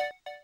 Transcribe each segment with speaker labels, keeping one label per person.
Speaker 1: え?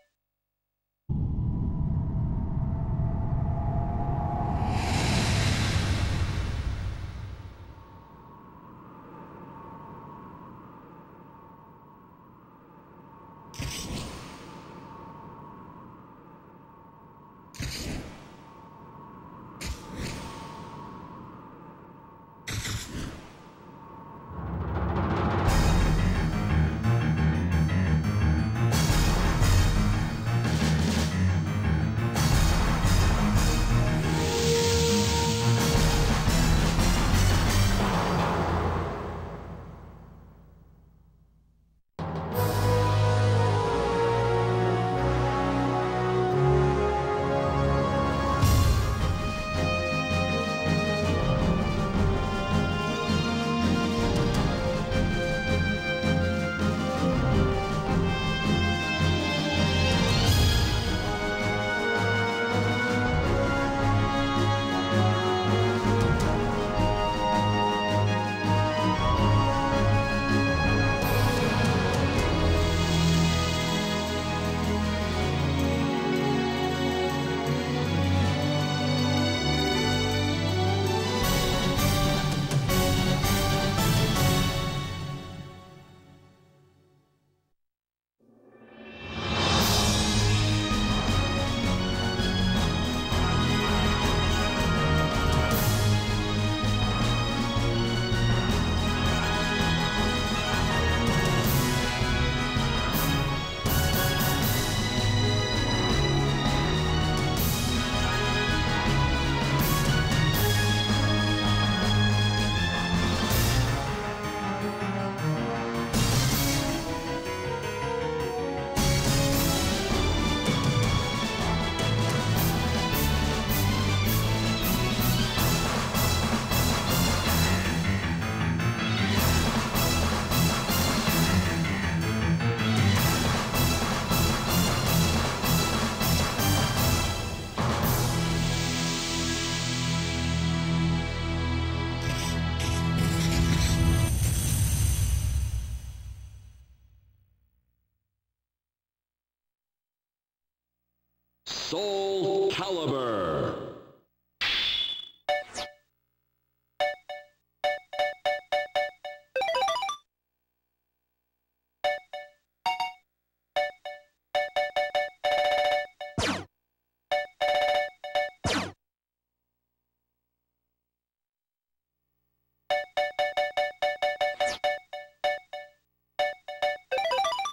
Speaker 1: Soul Calibur.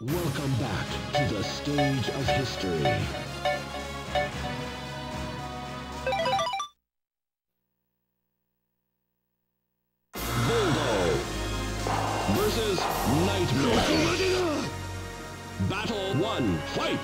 Speaker 1: Welcome back to the stage of history. Versus Nightmare. Battle 1, fight!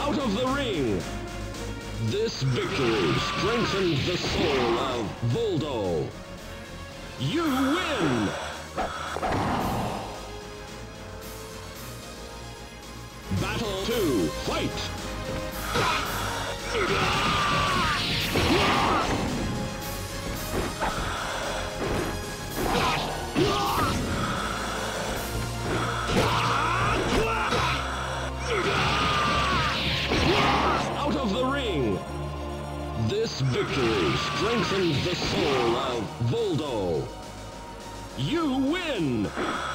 Speaker 1: Out of the ring! This victory strengthened the soul of Voldo. You win! Battle 2, fight! Out of the ring! This victory strengthens the soul. You win!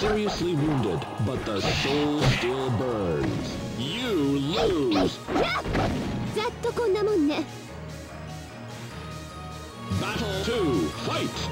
Speaker 1: seriously wounded, but the soul still burns. You lose! Battle 2, fight!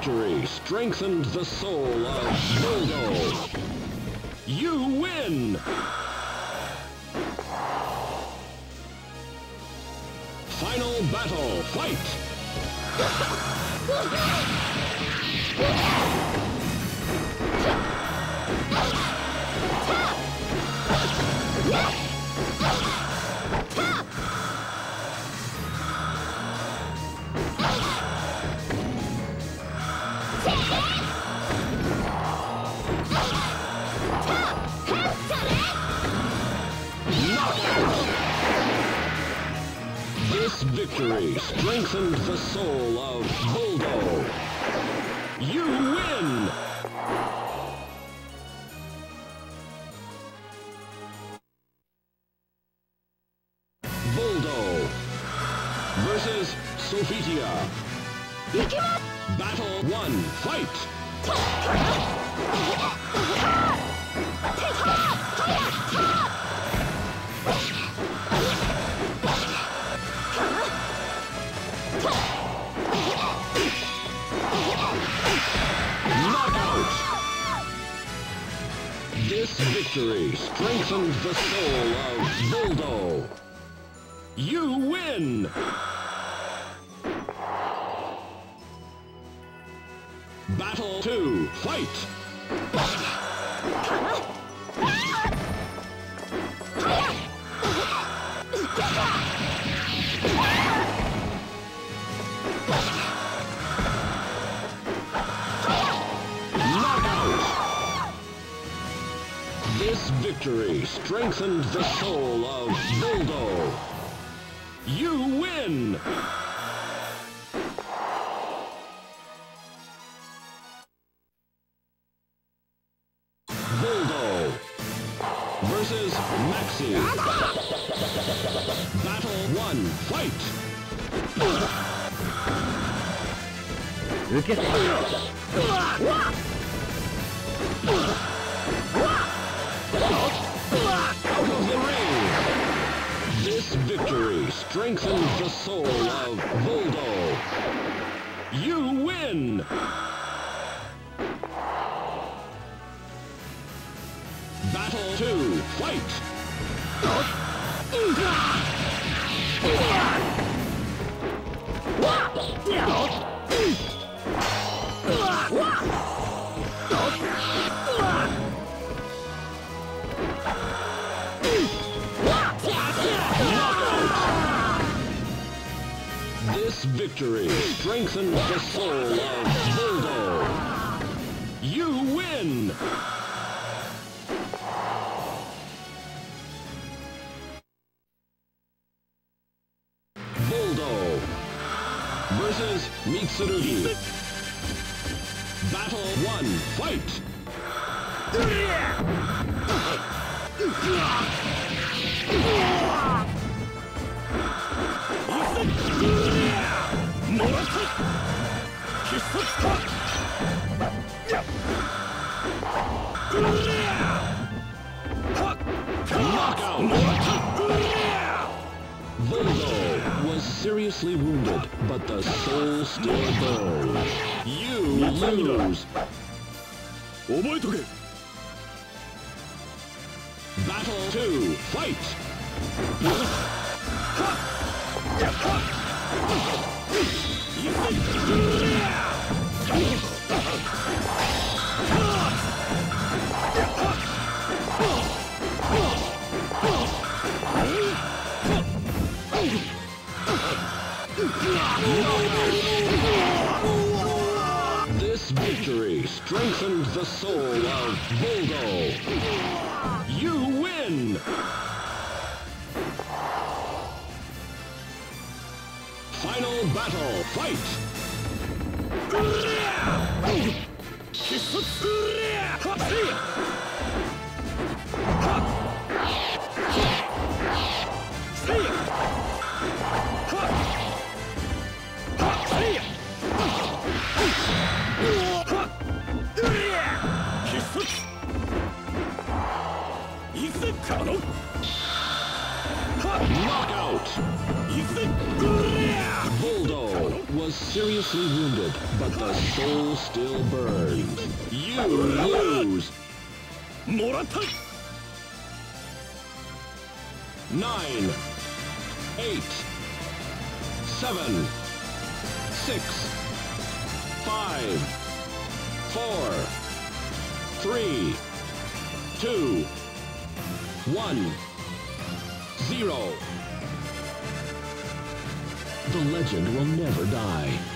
Speaker 1: Victory strengthened the soul of Voldo. You win! Final battle, fight! This victory strengthened the soul of Voldo. You win! Voldo versus Sophitia. Battle 1, fight! This victory strengthens the soul of Voldo. You win! Battle 2, fight! Victory strengthened the soul of Voldo. You win! Voldo versus Maxi. Battle 1, fight!
Speaker 2: 受け
Speaker 1: Out of the ring! This victory strengthens the soul of Voldo. You win! Battle 2, fight! Victory strengthens the soul of Voldo. You win! Voldo versus Mitsurugi. Battle 1, fight! seriously wounded, but the soul still goes. You lose! Battle 2, fight! This victory strengthened the soul of Voldo. You win! Final battle, fight! Knockout! Voldo was seriously wounded, but the soul still burns. You lose!
Speaker 2: Morata.
Speaker 1: Nine, eight, seven, six, five, four, three, two one, zero. The legend will never die.